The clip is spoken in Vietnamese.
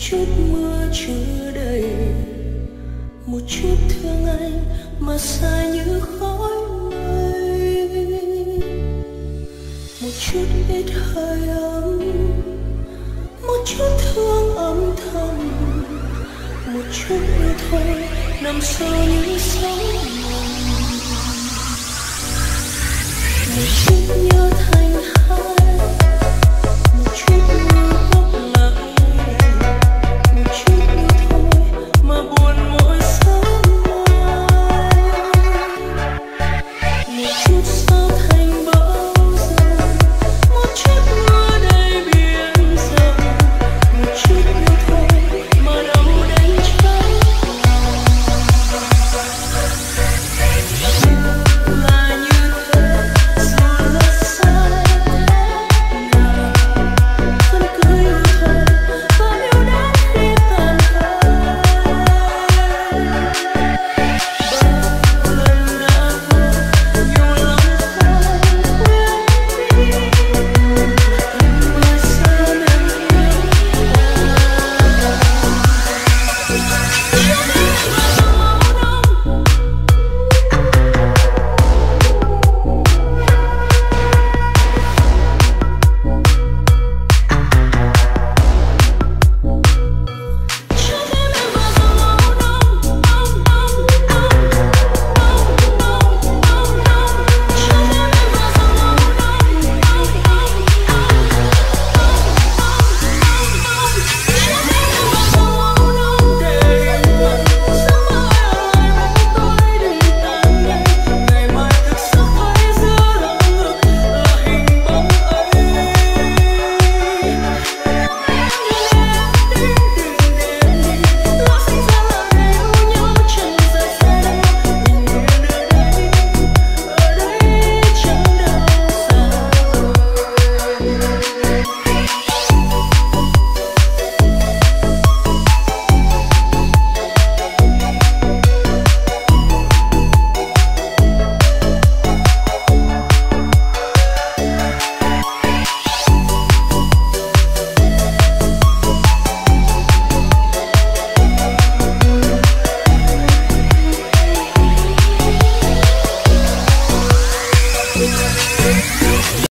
chút mưa chưa đầy, một chút thương anh mà xa như khói mây. Một chút ít hơi ấm, một chút thương âm thầm, một chút yêu thôi nằm sâu như sóng một chút